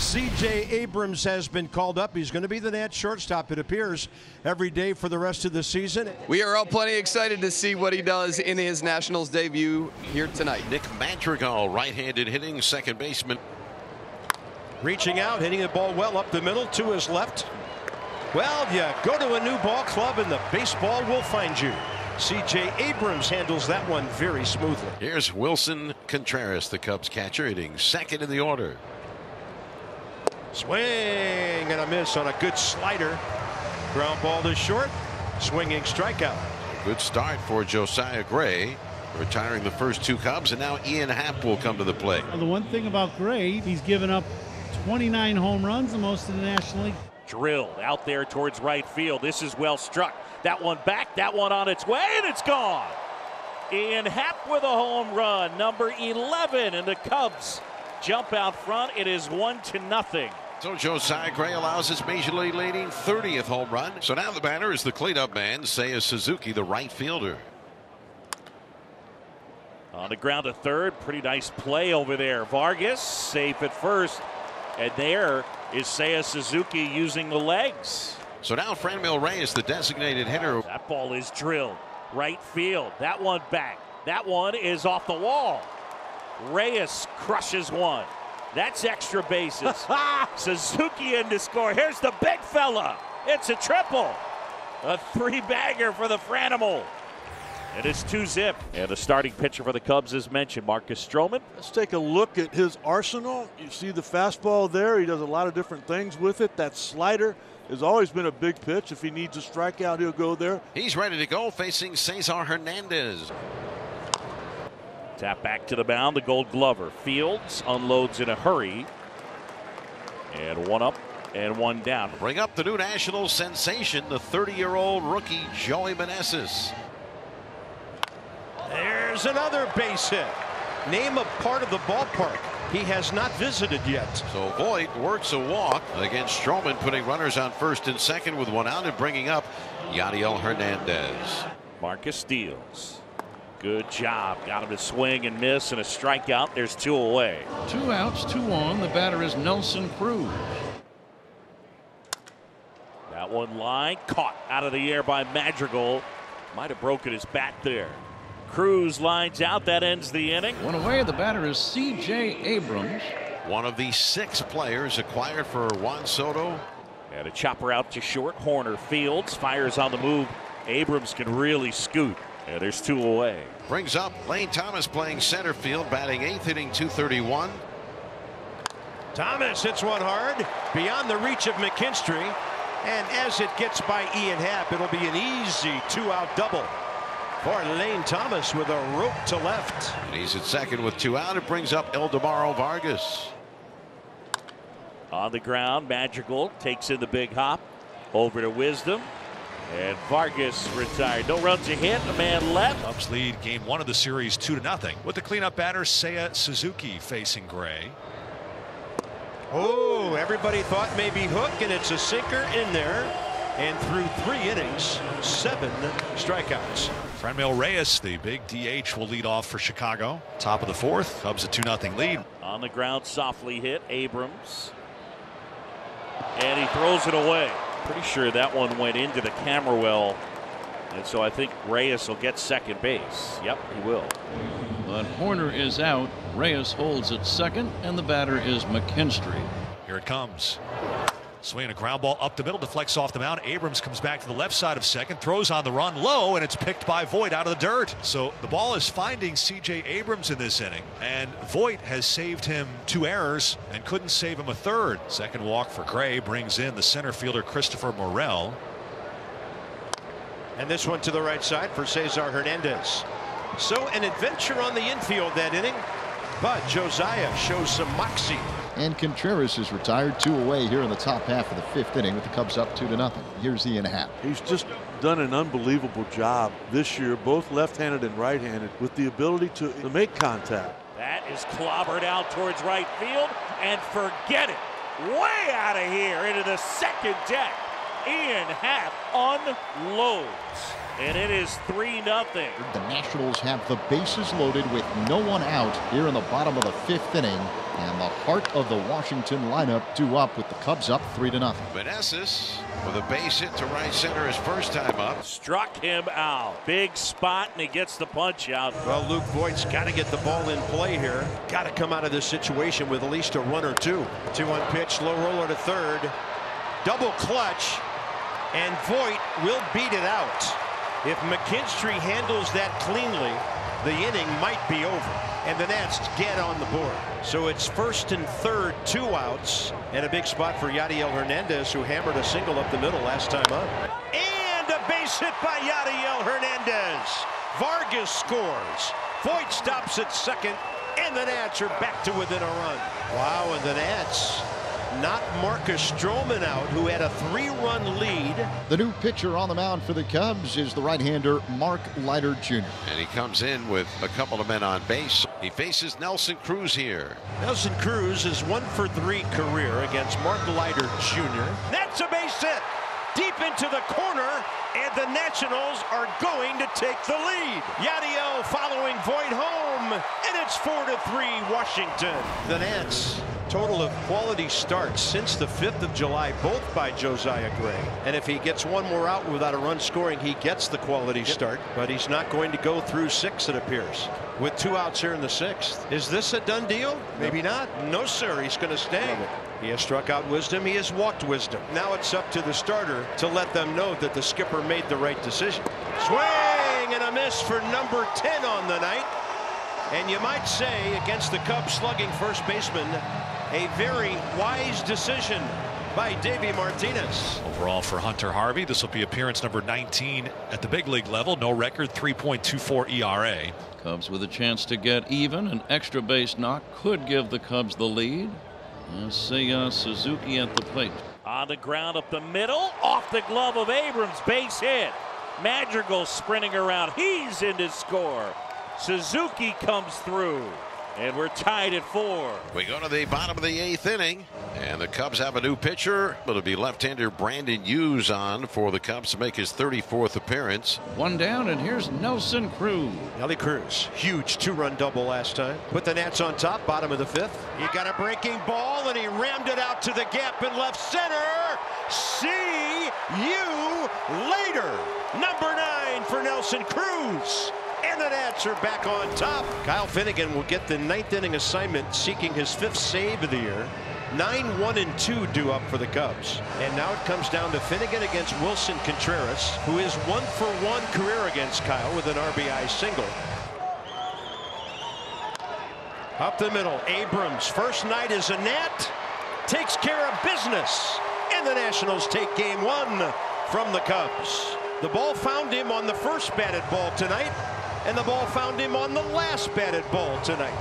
C.J. Abrams has been called up. He's going to be the net shortstop, it appears, every day for the rest of the season. We are all plenty excited to see what he does in his Nationals debut here tonight. Nick Madrigal, right-handed hitting second baseman. Reaching out, hitting the ball well up the middle to his left. Well, you go to a new ball club and the baseball will find you. C.J. Abrams handles that one very smoothly. Here's Willson Contreras, the Cubs catcher, hitting second in the order. Swing and a miss on a good slider. Ground ball to short. Swinging strikeout. Good start for Josiah Gray, retiring the first two Cubs, and now Ian Happ will come to the plate. Well, the one thing about Gray, he's given up 29 home runs, the most in the National League. Drilled out there towards right field. This is well struck. That one back, that one on its way, and it's gone. Ian Happ with a home run, number 11, and the Cubs jump out front. It is one to nothing. So Josiah Gray allows his major league leading 30th home run. So now the batter is the cleanup man, Seiya Suzuki, the right fielder. On the ground to third, pretty nice play over there. Vargas safe at first, and there is Seiya Suzuki using the legs. So now Franmil Reyes, the designated hitter. That ball is drilled right field. That one back. That one is off the wall. Reyes crushes one. That's extra bases. Suzuki in to score. Here's the big fella. It's a triple. A three bagger for the Franimal. It is two zip. And the starting pitcher for the Cubs is mentioned, Marcus Stroman. Let's take a look at his arsenal. You see the fastball there. He does a lot of different things with it. That slider has always been a big pitch. If he needs a strikeout, he'll go there. He's ready to go facing Cesar Hernandez. Tap back to the mound, the gold glover. Fields unloads in a hurry. And one up and one down. Bring up the new national sensation, the 30 year old rookie Joey Meneses. There's another base hit. Name a part of the ballpark he has not visited yet. So Voit works a walk against Stroman, putting runners on first and second with one out and bringing up Yadiel Hernandez. Marcus steals. Good job. Got him to swing and miss and a strikeout. There's two away. Two outs, two on. The batter is Nelson Cruz. That one line caught out of the air by Madrigal. Might have broken his bat there. Cruz lines out. That ends the inning. One away. The batter is C.J. Abrams. One of the six players acquired for Juan Soto. And a chopper out to short. Hoerner Fields fires on the move. Abrams can really scoot. And there's two away. Brings up Lane Thomas playing center field, batting eighth, hitting 231. Thomas hits one hard beyond the reach of McKinstry. And as it gets by Ian Happ, it'll be an easy two out double for Lane Thomas with a rope to left. And he's at second with two out. It brings up Ildemaro Vargas. On the ground, Madrigal takes in the big hop over to Wisdom. And Vargas retired. No runs a hit. A man left. Cubs lead game one of the series two to nothing. With the cleanup batter, Seiya Suzuki facing Gray. Oh, everybody thought maybe hook, and it's a sinker in there. And through three innings, seven strikeouts. Franmil Reyes, the big DH, will lead off for Chicago. Top of the fourth. Cubs a 2 0 lead. On the ground, softly hit. Abrams. And he throws it away. Pretty sure that one went into the camera well. And so I think Reyes will get second base. Yep, he will. But Hoerner is out. Reyes holds at second, and the batter is McKinstry. Here it comes. Swinging a ground ball up the middle, deflects off the mound. Abrams comes back to the left side of second, throws on the run low, and it's picked by Voit out of the dirt. So the ball is finding C.J. Abrams in this inning, and Voit has saved him two errors and couldn't save him a third. Second walk for Gray brings in the center fielder Christopher Morel. And this one to the right side for Cesar Hernandez. So an adventure on the infield that inning, but Josiah shows some moxie. And Contreras is retired two away here in the top half of the fifth inning with the Cubs up two to nothing. Here's Ian Happ. He's just done an unbelievable job this year, both left-handed and right-handed, with the ability to, to make contact. That is clobbered out towards right field, and forget it. Way out of here into the second deck. Ian Happ unloads. And it is 3 nothing. The Nationals have the bases loaded with no one out here in the bottom of the fifth inning. And the heart of the Washington lineup due up with the Cubs up 3 to nothing. Meneses with a base hit to right center his first time up. Struck him out. Big spot, and he gets the punch out. Well, Luke Voit's got to get the ball in play here. Got to come out of this situation with at least a run or two. Two one pitch, low roller to third. Double clutch, and Voit will beat it out. If McKinstry handles that cleanly, the inning might be over. And the Nats get on the board. So it's first and third, two outs, and a big spot for Yadiel Hernandez, who hammered a single up the middle last time up. And a base hit by Yadiel Hernandez. Vargas scores. Voit stops at second, and the Nats are back to within a run. Wow, and the Nats not Marcus Stroman out, who had a three-run lead. The new pitcher on the mound for the Cubs is the right-hander Mark Leiter Jr. And he comes in with a couple of men on base. He faces Nelson Cruz here. Nelson Cruz is one for three career against Mark Leiter Jr. That's a base hit deep into the corner, and the Nationals are going to take the lead. Yadiel following Voit home, and it's four to three Washington. The Nats total of quality starts since the 5th of July, both by Josiah Gray. And if he gets one more out without a run scoring, he gets the quality start. But he's not going to go through six, it appears, with two outs here in the sixth. Is this a done deal? Maybe not. No, sir. He's going to stay. He has struck out wisdom. He has walked wisdom. Now it's up to the starter to let them know that the skipper made the right decision. Swing and a miss for number 10 on the night. And you might say against the Cubs slugging first baseman, a very wise decision by Davey Martinez. Overall for Hunter Harvey, this will be appearance number 19 at the big league level. No record, 3.24 ERA. Cubs with a chance to get even. An extra base knock could give the Cubs the lead. Seiya Suzuki at the plate. On the ground up the middle, off the glove of Abrams, base hit. Madrigal sprinting around. He's in to score. Suzuki comes through. And we're tied at four. We go to the bottom of the eighth inning, and the Cubs have a new pitcher. It'll be left-hander Brandon Hughes on for the Cubs to make his 34th appearance. One down, and here's Nelson Cruz. Nelly Cruz, huge two-run double last time. Put the Nats on top, bottom of the fifth. He got a breaking ball, and he rammed it out to the gap in left center. See you later. Number nine for Nelson Cruz. Nats are back on top. Kyle Finnegan will get the ninth inning assignment, seeking his fifth save of the year. 9 1 and 2 due up for the Cubs. And now it comes down to Finnegan against Willson Contreras, who is one for one career against Kyle with an RBI single. Up the middle, Abrams, first night as a Nat, takes care of business. And the Nationals take game one from the Cubs. The ball found him on the first batted ball tonight and the ball found him on the last batted ball tonight.